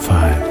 five.